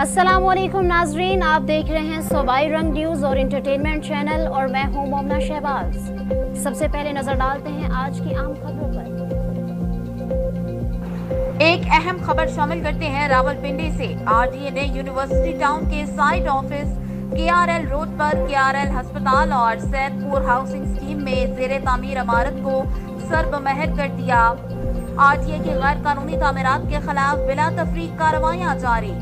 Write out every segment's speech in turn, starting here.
अस्सलाम वालेकुम नाजरीन आप देख रहे हैं सबाई रंग न्यूज़ और इंटरटेनमेंट चैनल और मैं हूँ मोमना शहबाज। सबसे पहले नज़र डालते हैं आज की आम खबरों पर। एक अहम खबर शामिल करते हैं रावलपिंडी से। आरडीए ने यूनिवर्सिटी टाउन के साइड ऑफ़िस, केआरएल रोड पर केआरएल अस्पताल और सैदपुर हाउसिंग स्कीम में जेर तामीर इमारत को सरबमहर कर दिया। आरटीए की गैर कानूनी तमीरत के खिलाफ बिला तफरीक कार्रवाइयाँ जारी।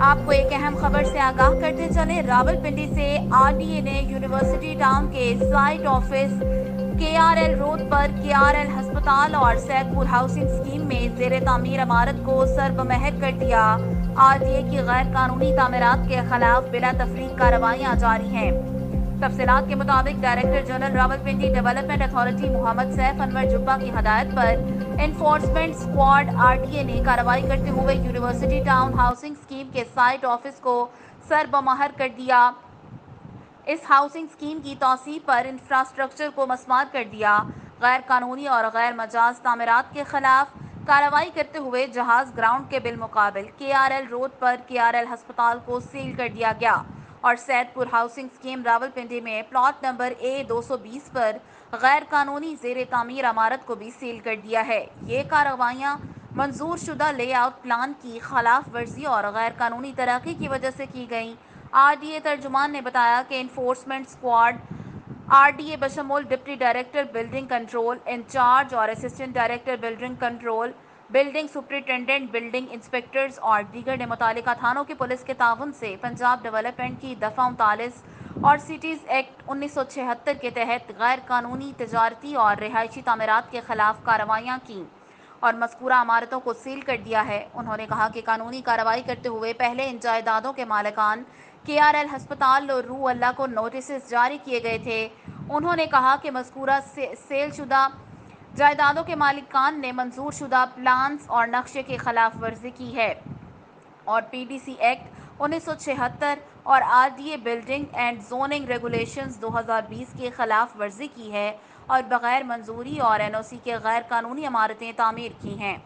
आपको एक अहम खबर से आगाह करते चले। रावलपिंडी से आरडीए ने यूनिवर्सिटी टाउन के साइट ऑफ़िस केआरएल रोड पर केआरएल अस्पताल और सैदपुर हाउसिंग स्कीम में जेर तमीर इमारत को सरबमहर कर दिया। आरडीए की गैर कानूनी तमीरत के खिलाफ बिला तफरी कार्रवाइयाँ जारी हैं। तफसीत के मुताबिक director general Rawalpindi, development authority Mohammad Saif Anwar Jubba की हदायत पर इन्फोर्समेंट स्क्वाड, आरटीए ने कार्रवाई करते हुए यूनिवर्सिटी टाउन हाउसिंग स्कीम के साइट ऑफ़िस को सर बमहर कर दिया। इस हाउसिंग स्कीम की तोसी पर इंफ्रास्ट्रक्चर को मसमार कर दिया। गैर कानूनी और गैर मजाज तमीरत के खिलाफ कार्रवाई करते हुए जहाज़ ग्राउंड के बिलमुकाबिल के आर एल रोड पर के आर एल हस्पताल को सील कर दिया गया। और सैदपुर हाउसिंग स्कीम रावलपिंडी में प्लॉट नंबर ए 220 पर गैर कानूनी जेर तामीर इमारत को भी सील कर दिया है। ये कार्रवाइयाँ मंजूर शुदा लेआउट प्लान की खिलाफ वर्जी और गैर कानूनी तरक्की की वजह से की गई। आर डी ए तर्जुमान ने बताया कि enforcement squad R D A बशमूल deputy director building control, incharge और assistant director building control building superintendent building inspectors और दीगर मुतल थानों की पुलिस के ताउन से पंजाब डेवलपमेंट की दफ़ा उनतालीस और सिटीज़ एक्ट उन्नीस सौ छिहत्तर के तहत गैर कानूनी तजारती और रिहायशी तमीरत के खिलाफ कार्रवाइयाँ की और मस्कूरा इमारतों को सील कर दिया है। उन्होंने कहा कि कानूनी कार्रवाई करते हुए पहले इन जायदादों के मालिकान के आर एल हस्पताल और रू अल्लाह को नोटिस जारी किए गए थे। उन्होंने कहा कि मस्कूरा से, सेल शुदा जायदादों के मालिकान ने मंजूर शुदा प्लान्स और नक्शे की खिलाफ वर्जी की है। और पी डी सी एक्ट उन्नीस सौ छिहत्तर और R D A building and zoning regulations 2020 के खिलाफ वर्जी की है और बगैर मंजूरी और एन ओ सी के गैर कानूनी इमारतें तामीर की हैं।